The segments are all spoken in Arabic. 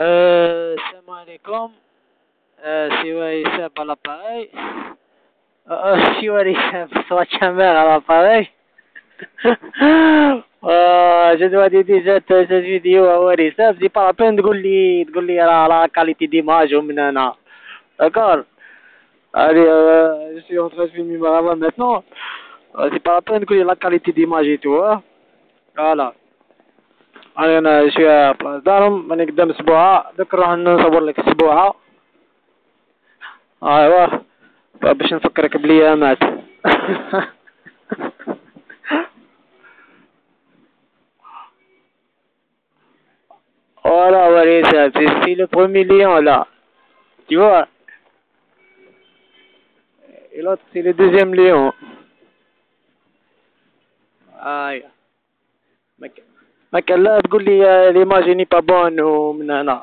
Euh, salam alaikum. Euh, c'est Wahissab à l'appareil. Euh, je suis Wahissab, soit Chamber à l'appareil. آه جد وادي دي جات جات فيديو هو ريساب سي با بين تقول لي تقول لي راه لا كاليتي ديماج من هنا داكور هادي جو سي اون تران فيلمي مع ماتنون سي با بين تقول لي لا كاليتي ديماج اي تو فوالا أنا شوية بلاص دارهم ماني قدام اسبوعة دوك نروح نصور لك اسبوعة ايوا باش نفكرك بليامات Voilà, voilà, ça, c'est le premier lion là. Tu vois. Et l'autre, c'est le deuxième lion. Aïe. ما كان لا تقول لي ليماج ني با بون ومن هنا.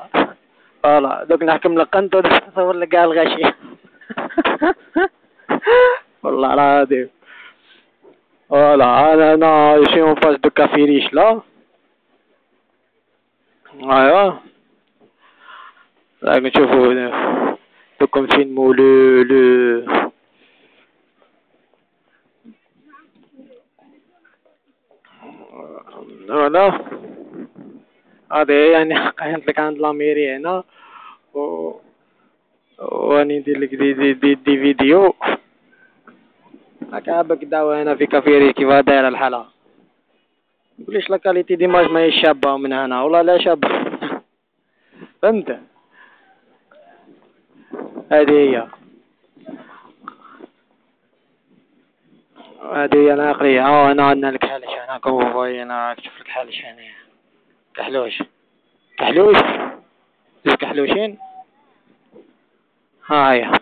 فوالا دوك نحكم لك أنت تصور لك كاع الغشي والله العظيم. فوالا أنا أنا شي اون فاس دو كافي ريش لا؟ ايوا راك نشوفو دوك نفيلمو لو لو. فوالا هادي يعني قيمت لك عند لاميري هنا و واني ندير لك دي دي دي, دي فيديو هاكا باك داو هنا في كافيري كيف دايرة الحالة مقوليش لا كاليتي ديماج ماهيش شابة من هنا والله لا شابة فهمت هادي هي هادي أنا عقلي ها أنا عندنا لك حالش هنا كوفاي أنا شوف لك حالش هنا كحلوش. كحلوش؟ زوج كحلوشين؟ ها هي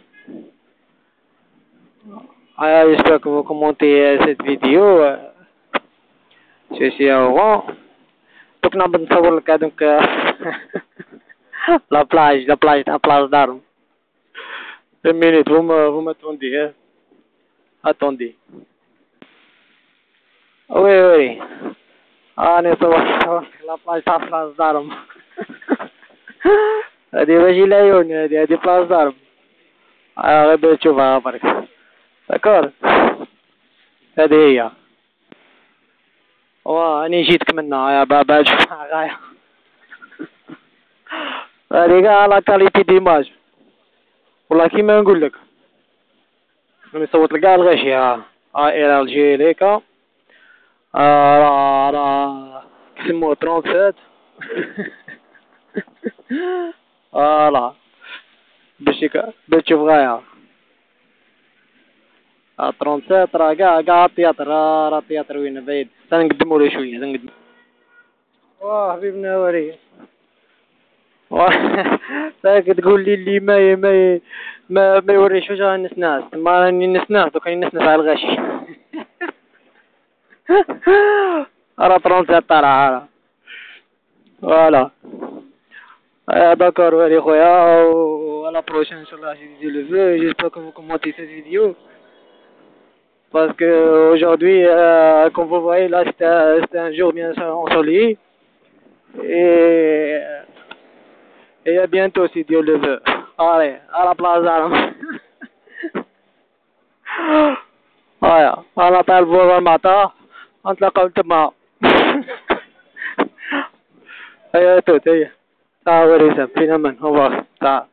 هيا j'espère que vous commentez cette vidéo سي هو دوك نعبد لك هادوك لا بلاج لا بلاج تاع minute vous me vous m'attendez hein attendez oui oui راني صورت صورت la place تاع Place d'Armes هادي ماشي العيون هادي هادي Place d'Armes غير باش تشوفها برك d'accord هادي هي واه اني جيتك منا يا بابا تشوفها غاية هادي كاع لا كاليتي ديماج والله كيما نقول لك راني صوت لك كاع الغاشي ها ها إلى الجيل هيكا راه راه كيسموه ترونسات فوالا باش باش تشوف غاية. ترونسات راه كاع كاع التياتر راه التياتر وين بعيد. تنقدمو له شوية تنقدمو واه حبيبنا وري راك تقول لي اللي ما ما ما, ما يوريش وجه النسناس ما راني نسناس دوك راني نسناس على الغاشي راه ترونسات طالعة راه فوالا داكور وري خويا و لا بروشين ان شاء الله جي لو فو جيسبر كو فو كومونتي سيت فيديو parce que aujourd'hui, euh, comme vous voyez là, c'était un jour bien ensoleillé. Et, et à bientôt si Dieu le veut. Allez, à la place d'armes. هيا انا طالب المعطى نتلاقاو تما هيا توت هيا تا وريسا فينا من هو تا